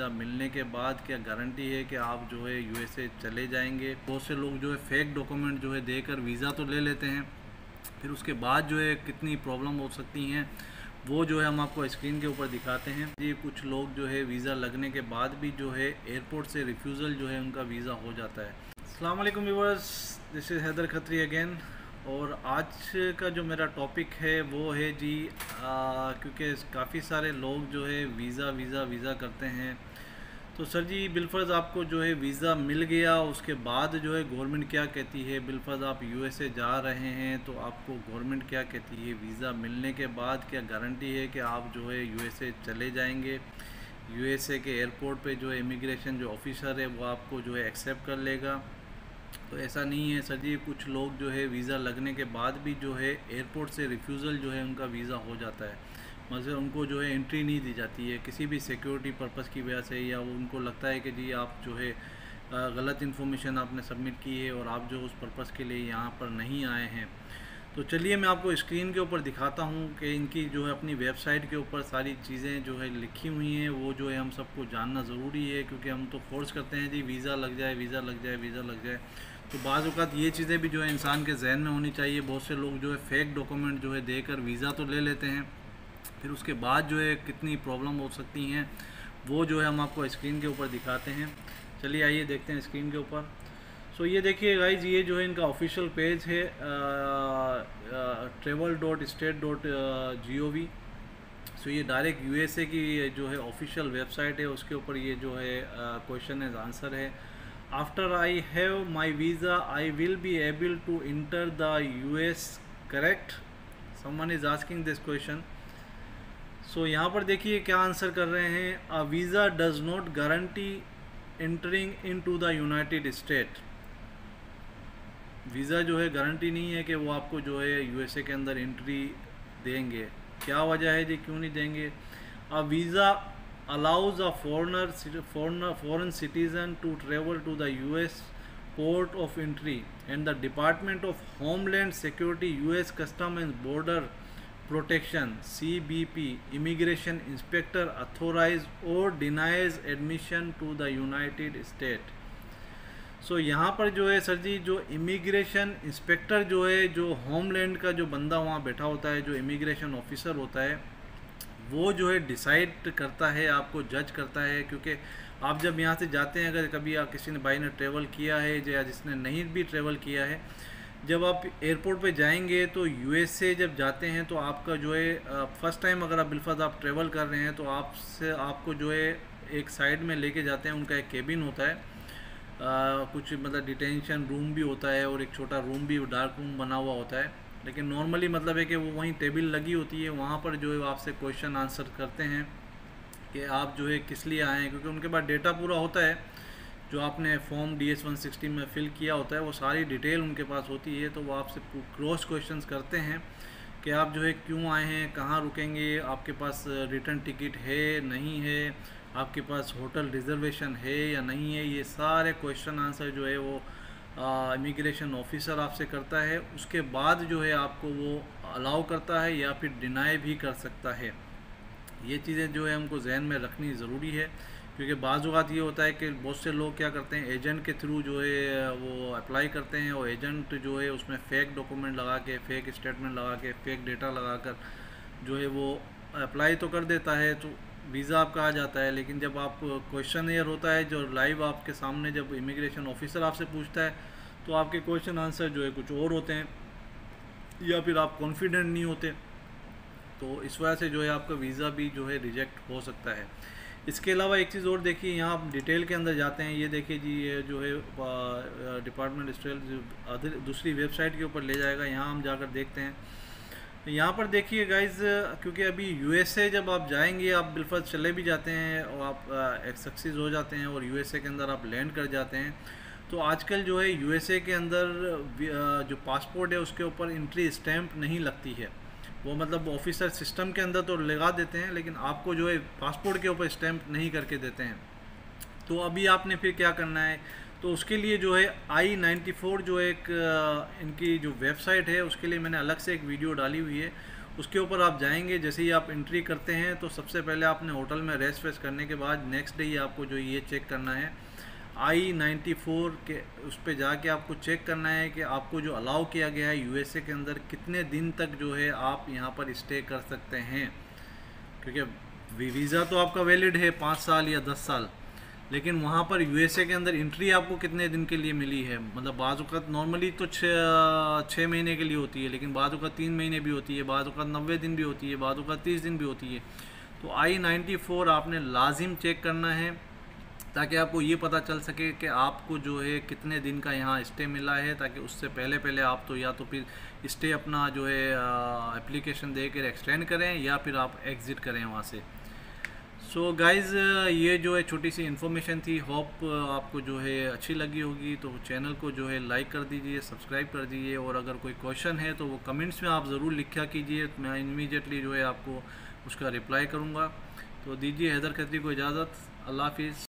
Visa मिलने के बाद क्या गारंटी है कि आप जो है यूएसए चले जाएँगे? बहुत से लोग जो है फेक डॉक्यूमेंट जो है देकर वीज़ा तो ले लेते हैं। फिर उसके बाद जो है कितनी प्रॉब्लम हो सकती हैं, वो जो है हम आपको स्क्रीन के ऊपर दिखाते हैं। ये कुछ लोग जो है वीज़ा लगने के बाद भी जो है एयरपोर्ट से रिफ्यूज़ल जो है उनका वीज़ा हो जाता है। अल्लाम viewers this is Haider Khatri again और आज का जो मेरा टॉपिक है, वो है जी क्योंकि काफ़ी सारे लोग जो है वीज़ा वीज़ा वीज़ा करते हैं। तो सर जी, बिलफर्ज आपको जो है वीज़ा मिल गया, उसके बाद जो है गवर्नमेंट क्या कहती है? बिलफर्ज आप यूएसए जा रहे हैं तो आपको गवर्नमेंट क्या कहती है वीज़ा मिलने के बाद? क्या गारंटी है कि आप जो है यूएसए चले जाएँगे? यूएसए के एयरपोर्ट पे जो है इमिग्रेशन जो ऑफिसर है, वो आपको जो है एक्सेप्ट कर लेगा। तो ऐसा नहीं है सर जी, कुछ लोग जो है वीज़ा लगने के बाद भी जो है एयरपोर्ट से रिफ्यूज़ल जो है उनका वीज़ा हो जाता है। मतलब उनको जो है एंट्री नहीं दी जाती है, किसी भी सिक्योरिटी पर्पज़ की वजह से या उनको लगता है कि जी आप जो है गलत इन्फॉर्मेशन आपने सबमिट की है और आप जो उस पर्पज़ के लिए यहाँ पर नहीं आए हैं। तो चलिए मैं आपको स्क्रीन के ऊपर दिखाता हूँ कि इनकी जो है अपनी वेबसाइट के ऊपर सारी चीज़ें जो है लिखी हुई हैं, वो जो है हम सबको जानना ज़रूरी है क्योंकि हम तो फोर्स करते हैं जी वीज़ा लग जाए वीज़ा लग जाए वीज़ा लग जाए। तो बाज़ात ये चीज़ें भी जो है इंसान के जहन में होनी चाहिए, बहुत से लोग जो है फेक डॉक्यूमेंट जो है देकर वीज़ा तो ले लेते हैं। फिर उसके बाद जो है कितनी प्रॉब्लम हो सकती हैं, वो जो है हम आपको स्क्रीन के ऊपर दिखाते हैं। चलिए आइए देखते हैं स्क्रीन के ऊपर। सो ये देखिए गाइज़ ये जो है इनका ऑफिशियल पेज है travel dot state dot G O V so ये डायरेक्ट यूएसए की जो है ऑफिशियल वेबसाइट है, उसके ऊपर ये जो है क्वेश्चन एज आंसर है। After I have my visa, I will be able to enter the US correct? Is asking this this so so, यहाँ पर देखिए क्या आंसर कर रहे हैं। A visa does not guarantee entering into the United state visa जो है guarantee नहीं है कि वो आपको जो है यू एस ए के अंदर एंट्री देंगे। क्या वजह है जी? क्यों नहीं देंगे? A visa allows a foreigner foreigner foreign citizen to travel to the U S port of entry and the department of homeland security U S custom and border Protection CBP immigration inspector authorize or denies admission to the United States so so, यहाँ पर जो है sir जी जो immigration inspector जो है जो homeland का जो बंदा वहाँ बैठा होता है जो इमिग्रेशन ऑफिसर होता है वो जो है डिसाइड करता है आपको जज करता है क्योंकि आप जब यहाँ से जाते हैं अगर कभी आप किसी ने भाई ने ट्रेवल किया है या जिसने नहीं भी ट्रेवल किया है जब आप एयरपोर्ट पे जाएँगे तो यूएसए जब जाते हैं तो आपका जो है फ़र्स्ट टाइम अगर आप बिलफज आप ट्रैवल कर रहे हैं तो आपसे आपको जो है एक साइड में लेके जाते हैं उनका एक केबिन होता है। आ, कुछ मतलब डिटेंशन रूम भी होता है और एक छोटा रूम भी डार्क रूम बना हुआ होता है। लेकिन नॉर्मली मतलब है कि वो वहीं टेबल लगी होती है वहाँ पर जो है आपसे क्वेश्चन आंसर करते हैं कि आप जो है किस लिए आए हैं क्योंकि उनके पास डेटा पूरा होता है। जो आपने फॉर्म डी एस वन में फिल किया होता है, वो सारी डिटेल उनके पास होती है तो वो आपसे क्रॉस क्वेश्चंस करते हैं कि आप जो है क्यों आए हैं, कहाँ रुकेंगे, आपके पास रिटर्न टिकट है, नहीं है, आपके पास होटल रिजर्वेशन है या नहीं है, ये सारे क्वेश्चन आंसर जो है वो इमिग्रेशन ऑफिसर आपसे करता है। उसके बाद जो है आपको वो अलाउ करता है या फिर डिनाई भी कर सकता है। ये चीज़ें जो है हमको जहन में रखनी ज़रूरी है। क्योंकि बाज़ात ये होता है कि बहुत से लोग क्या करते हैं, एजेंट के थ्रू जो है, वो अप्लाई करते हैं और एजेंट जो है, उसमें फ़ेक डॉक्यूमेंट लगा के फ़ेक स्टेटमेंट लगा के फ़ेक डेटा लगा कर जो है, वो अप्लाई तो कर देता है तो वीज़ा आपका आ जाता है। लेकिन जब आप क्वेश्चन एयर होता है, जो लाइव आपके सामने जब इमिग्रेशन ऑफिसर आपसे पूछता है तो आपके क्वेश्चन आंसर जो है, कुछ और होते हैं। या फिर आप कॉन्फिडेंट नहीं होते तो इस वजह से जो है, आपका वीज़ा भी जो है रिजेक्ट हो सकता है। इसके अलावा एक चीज़ और देखिए, यहाँ आप डिटेल के अंदर जाते हैं। ये देखिए जी, ये जो है डिपार्टमेंट स्टेल दूसरी वेबसाइट के ऊपर ले जाएगा। यहाँ हम जाकर देखते हैं। यहाँ पर देखिए गाइज़ क्योंकि अभी यूएसए जब आप जाएँगे, आप बिल्फल चले भी जाते हैं और आप सक्सेस हो जाते हैं और यूएसए के अंदर आप लैंड कर जाते हैं। तो आजकल जो है यूएसए के अंदर जो पासपोर्ट है, उसके ऊपर इंट्री स्टैम्प नहीं लगती है। वो मतलब ऑफिसर सिस्टम के अंदर तो लगा देते हैं, लेकिन आपको जो है पासपोर्ट के ऊपर स्टैंप नहीं करके देते हैं। तो अभी आपने फिर क्या करना है? तो उसके लिए जो है आई नाइन्टी फोर जो एक इनकी जो वेबसाइट है, उसके लिए मैंने अलग से एक वीडियो डाली हुई है। उसके ऊपर आप जाएँगे, जैसे ही आप एंट्री करते हैं तो सबसे पहले आपने होटल में रेस्ट वेस्ट करने के बाद नेक्स्ट डे ही आपको जो ये चेक करना है। आई नाइन्टी फोर के, उस पर जाके आपको चेक करना है कि आपको जो अलाउ किया गया है यूएसए के अंदर, कितने दिन तक जो है आप यहाँ पर स्टे कर सकते हैं। क्योंकि वीज़ा तो आपका वैलिड है पाँच साल या दस साल, लेकिन वहाँ पर यूएसए के अंदर एंट्री आपको कितने दिन के लिए मिली है? मतलब बाज़ात नॉर्मली तो छः छः महीने के लिए होती है, लेकिन बाज़ात तीन महीने भी होती है बाज़ात नब्बे दिन भी होती है बाज़ात तीस दिन भी होती है। तो आई नाइन्टी फोर आपने लाजिम चेक करना है। ताकि आपको ये पता चल सके कि आपको जो है कितने दिन का यहाँ स्टे मिला है, ताकि उससे पहले पहले आप तो या तो फिर स्टे अपना जो है एप्लीकेशन दे कर एक्सटेंड करें या फिर आप एग्ज़िट करें वहाँ से। सो so गाइज़ ये जो है छोटी सी इन्फॉर्मेशन थी। होप आपको जो है अच्छी लगी होगी। तो चैनल को जो है लाइक कर दीजिए सब्सक्राइब कर दीजिए और अगर कोई क्वेश्चन है तो वो कमेंट्स में आप ज़रूर लिखा कीजिए। तो मैं इमीडिएटली जो है आपको उसका रिप्लाई करूँगा। तो दीजिए हैदर खत्री को इजाज़त। अल्लाह हाफिज़।